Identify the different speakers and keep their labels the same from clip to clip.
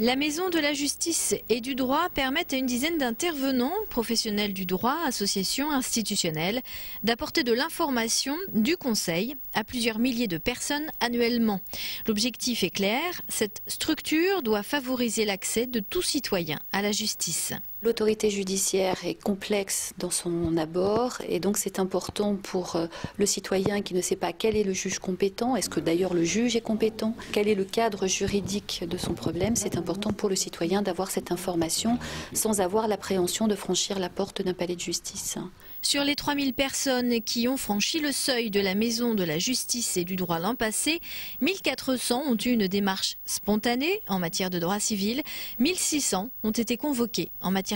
Speaker 1: La Maison de la Justice et du Droit permet à une dizaine d'intervenants, professionnels du droit, associations institutionnelles, d'apporter de l'information, du conseil à plusieurs milliers de personnes annuellement. L'objectif est clair, cette structure doit favoriser l'accès de tout citoyen à la justice.
Speaker 2: L'autorité judiciaire est complexe dans son abord et donc c'est important pour euh, le citoyen qui ne sait pas quel est le juge compétent, est-ce que d'ailleurs le juge est compétent, quel est le cadre juridique de son problème. C'est important pour le citoyen d'avoir cette information sans avoir l'appréhension de franchir la porte d'un palais de justice.
Speaker 1: Sur les 3000 personnes qui ont franchi le seuil de la maison de la justice et du droit l'an passé, 1400 ont eu une démarche spontanée en matière de droit civil, 1600 ont été convoqués en matière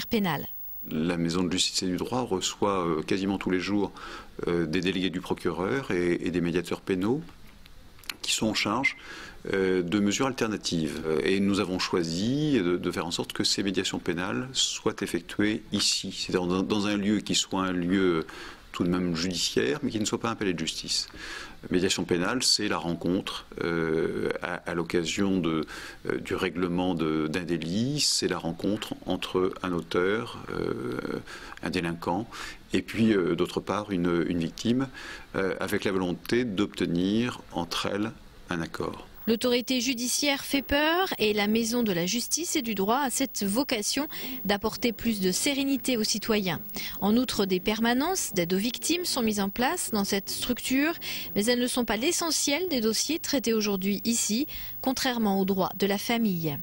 Speaker 3: La maison de justice et du droit reçoit euh, quasiment tous les jours euh, des délégués du procureur et des médiateurs pénaux qui sont en charge euh, de mesures alternatives. Et nous avons choisi de, faire en sorte que ces médiations pénales soient effectuées ici, c'est-à-dire dans, un lieu qui soit un lieu tout de même judiciaire, mais qui ne soit pas un palais de justice. Médiation pénale, c'est la rencontre euh, à, l'occasion euh, du règlement d'un délit, c'est la rencontre entre un auteur, un délinquant, et puis d'autre part une victime, avec la volonté d'obtenir entre elles un accord.
Speaker 1: L'autorité judiciaire fait peur et la Maison de la justice et du droit a cette vocation d'apporter plus de sérénité aux citoyens. En outre, des permanences d'aide aux victimes sont mises en place dans cette structure, mais elles ne sont pas l'essentiel des dossiers traités aujourd'hui ici, contrairement au droit de la famille.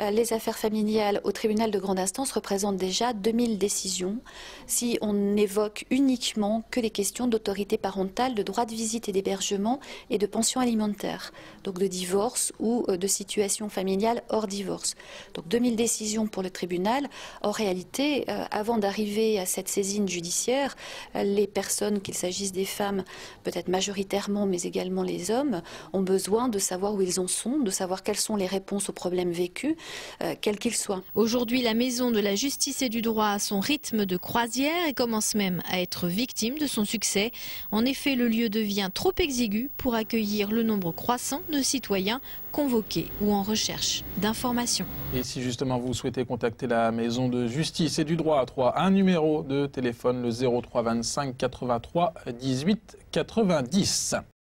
Speaker 2: Euh, les affaires familiales au tribunal de grande instance représentent déjà 2000 décisions si on évoque uniquement que les questions d'autorité parentale, de droit de visite et d'hébergement et de pension alimentaire, donc de divorce ou euh, de situation familiale hors divorce. Donc 2000 décisions pour le tribunal. En réalité, euh, avant d'arriver à cette saisine judiciaire, les personnes, qu'il s'agisse des femmes, peut-être majoritairement, mais également les hommes, ont besoin de savoir où ils en sont, de savoir quelles sont les réponses aux problèmes vécus euh, quel qu'il soit.
Speaker 1: Aujourd'hui, la Maison de la Justice et du Droit a son rythme de croisière et commence même à être victime de son succès. En effet, le lieu devient trop exigu pour accueillir le nombre croissant de citoyens convoqués ou en recherche d'informations.
Speaker 4: Et si justement vous souhaitez contacter la Maison de Justice et du Droit à 3, un numéro de téléphone, le 03 25 83 18 90.